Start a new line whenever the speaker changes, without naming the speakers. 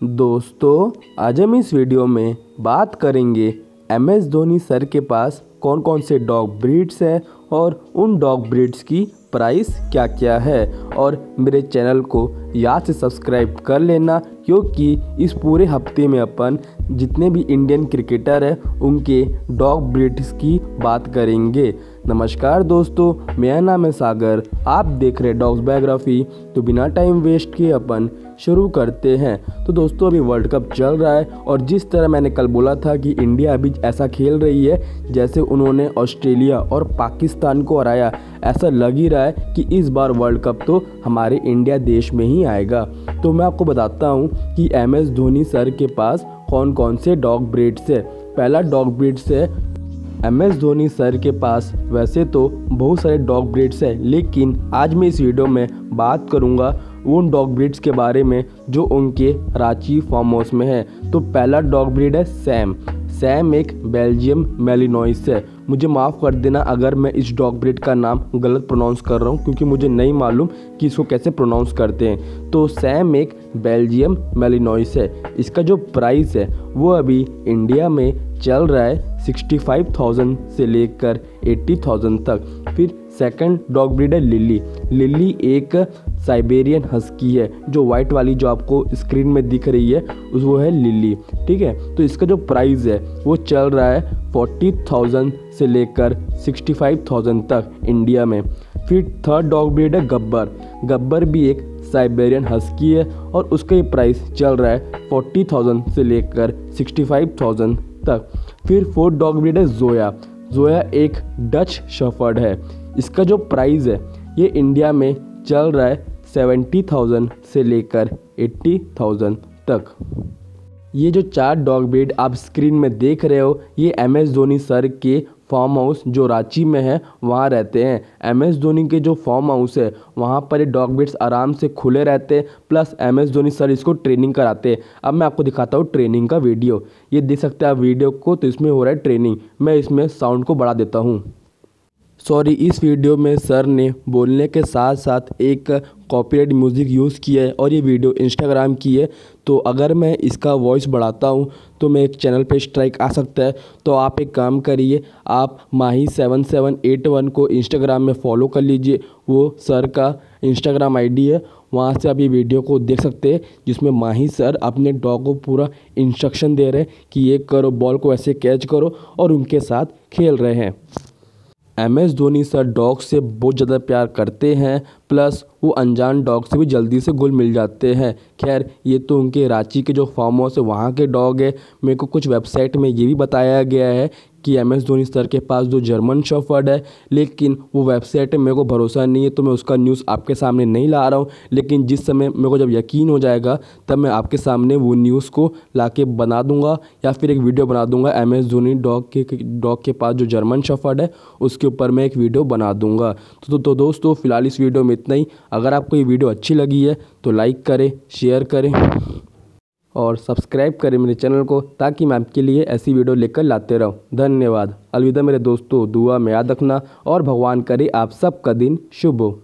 दोस्तों, आज हम इस वीडियो में बात करेंगे एम एस धोनी सर के पास कौन कौन से डॉग ब्रीड्स हैं और उन डॉग ब्रीड्स की प्राइस क्या क्या है। और मेरे चैनल को याद से सब्सक्राइब कर लेना क्योंकि इस पूरे हफ़्ते में अपन जितने भी इंडियन क्रिकेटर हैं, उनके डॉग ब्रीड्स की बात करेंगे। नमस्कार दोस्तों, मेरा नाम है सागर। आप देख रहे डॉग्स बायोग्राफी तो बिना टाइम वेस्ट किए अपन शुरू करते हैं। तो दोस्तों, अभी वर्ल्ड कप चल रहा है और जिस तरह मैंने कल बोला था कि इंडिया अभी ऐसा खेल रही है, जैसे उन्होंने ऑस्ट्रेलिया और पाकिस्तान को हराया, ऐसा लग ही रहा है कि इस बार वर्ल्ड कप तो हमारे इंडिया देश में ही आएगा। तो मैं आपको बताता हूँ कि एम एस धोनी सर के पास कौन कौन से डॉग ब्रीड्स है। पहला डॉग ब्रीड्स है एम एस धोनी सर के पास। वैसे तो बहुत सारे डॉग ब्रीड्स हैं, लेकिन आज मैं इस वीडियो में बात करूँगा उन डॉग ब्रीड्स के बारे में जो उनके रांची फार्म हाउस में है। तो पहला डॉग ब्रीड है सैम सैम एक बेल्जियम मेलिनोइस है। मुझे माफ़ कर देना अगर मैं इस डॉग ब्रिड का नाम गलत प्रोनाउंस कर रहा हूँ, क्योंकि मुझे नहीं मालूम कि इसको कैसे प्रोनाउंस करते हैं। तो सैम एक बेल्जियम मेलिनोइस है। इसका जो प्राइस है, वो अभी इंडिया में चल रहा है सिक्सटी फाइव थाउज़ेंड से लेकर एट्टी थाउज़ेंड तक। फिर सेकंड डॉग ब्रीड है लिली। लिली एक साइबेरियन हस्की है, जो वाइट वाली जो आपको स्क्रीन में दिख रही है, उस वो है लिली ठीक है? तो इसका जो प्राइस है, वो चल रहा है फोर्टी थाउज़ेंड से लेकर सिक्सटी फाइव थाउज़ेंड तक इंडिया में। फिर थर्ड डॉग ब्रीड है गब्बर। गब्बर भी एक साइबेरियन हस्की है और उसका ये प्राइस चल रहा है फोर्टी थाउज़ेंड से लेकर सिक्सटी फाइव थाउज़ेंड तक। फिर फोर्थ डॉग ब्रीड है जोया जोया एक डच शफर्ड है। इसका जो प्राइस है, ये इंडिया में चल रहा है सेवेंटी थाउज़ेंड से लेकर एट्टी थाउज़ेंड तक। ये जो चार डॉग ब्रीड आप स्क्रीन में देख रहे हो, ये एम एस धोनी सर के फार्म हाउस जो रांची में है, वहाँ रहते हैं। एम एस धोनी के जो फार्म हाउस है, वहाँ पर ये डॉग ब्रीड्स आराम से खुले रहते हैं, plus M S Dhoni sir इसको ट्रेनिंग कराते हैं। अब मैं आपको दिखाता हूँ ट्रेनिंग का वीडियो। ये देख सकते हैं आप वीडियो को तो इसमें हो रहा है ट्रेनिंग। मैं इसमें साउंड को बढ़ा देता हूँ। सॉरी इस वीडियो में सर ने बोलने के साथ साथ एक कॉपीराइट म्यूज़िक यूज़ किया है और ये वीडियो इंस्टाग्राम की है। तो अगर मैं इसका वॉइस बढ़ाता हूँ तो मैं एक चैनल पे स्ट्राइक आ सकता है। तो आप एक काम करिए, आप Mahi seven seven eight one को इंस्टाग्राम में फॉलो कर लीजिए। वो सर का इंस्टाग्राम आईडी है। वहाँ से आप ये वीडियो को देख सकते हैं, जिसमें माही सर अपने डॉग को पूरा इंस्ट्रक्शन दे रहे हैं कि ये करो बॉल को ऐसे कैच करो और उनके साथ खेल रहे हैं। M S Dhoni sir dog से बहुत ज़्यादा प्यार करते हैं प्लस वो अनजान डॉग से भी जल्दी से घुल मिल जाते हैं। खैर, ये तो उनके रांची के जो फार्म हाउस है, वहाँ के डॉग है। मेरे को कुछ वेबसाइट में ये भी बताया गया है कि एम एस धोनी सर के पास जो जर्मन शफर्ड है लेकिन वो वेबसाइट मेरे को भरोसा नहीं है तो मैं उसका न्यूज़ आपके सामने नहीं ला रहा हूँ। लेकिन जिस समय मेरे को जब यकीन हो जाएगा तब मैं आपके सामने वो न्यूज़ को ला के बना दूँगा या फिर एक वीडियो बना दूँगा एम एस धोनी डॉग के डॉग के पास जो जर्मन शफर्ड है उसके ऊपर मैं एक वीडियो बना दूँगा। तो, तो, तो दोस्तों फ़िलहाल इस वीडियो में इतना ही। अगर आपको ये वीडियो अच्छी लगी है तो लाइक करें शेयर करें। और सब्सक्राइब करें मेरे चैनल को ताकि मैं आपके लिए ऐसी वीडियो लेकर लाते रहूँ। धन्यवाद। अलविदा मेरे दोस्तों, दुआ में याद रखना और भगवान करे आप सबका दिन शुभ हो।